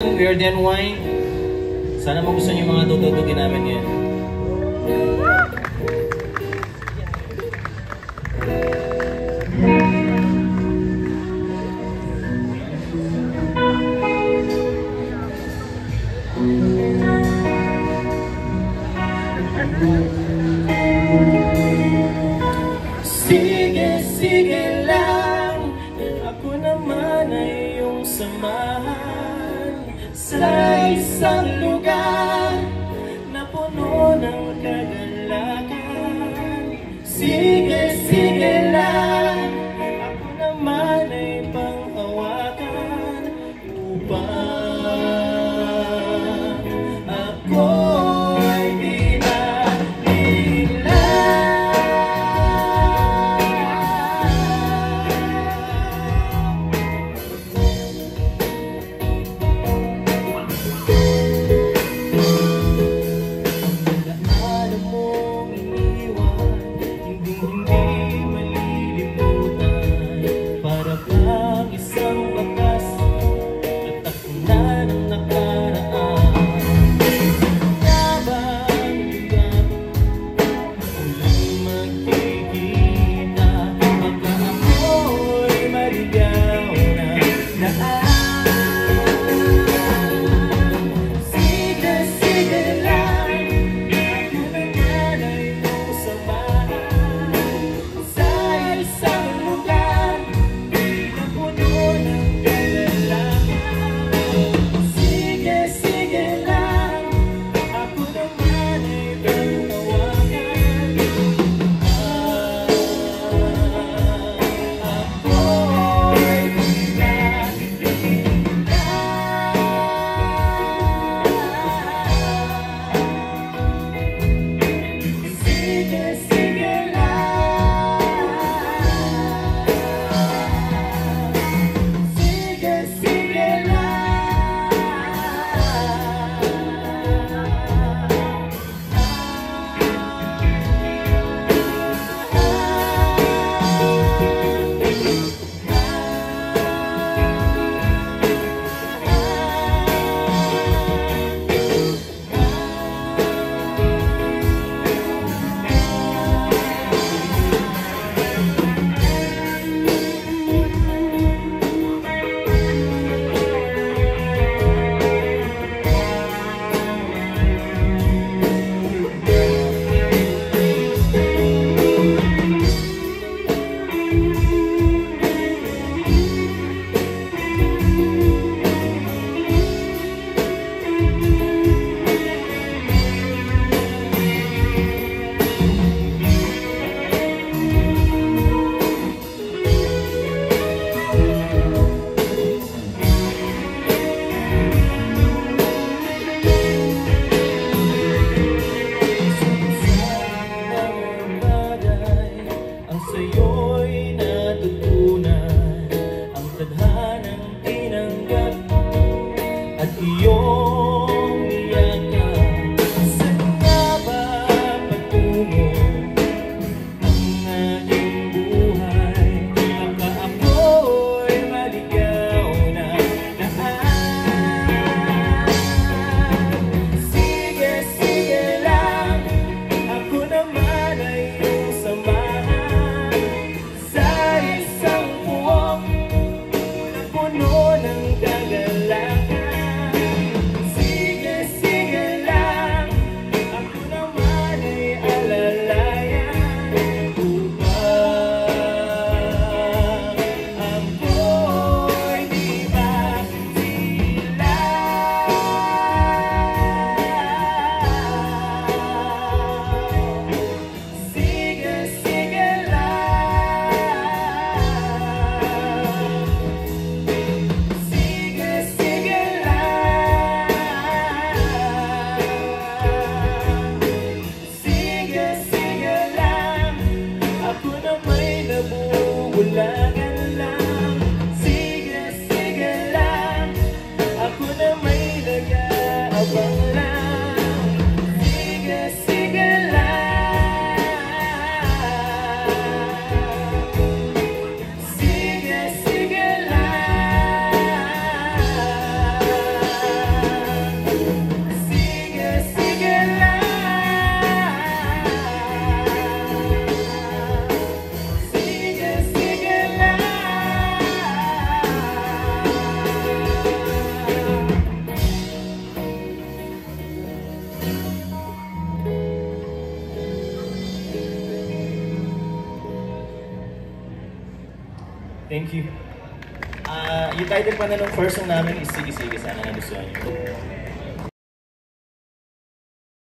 Beer Than Wine. Sana magustuhan niyo mga tututugin namin ngayon. Yeah. santo lugar. at iyong Thank you. Ah, yung title pa na nung first song namin is Sige Sige, sana nagustuhan niyo.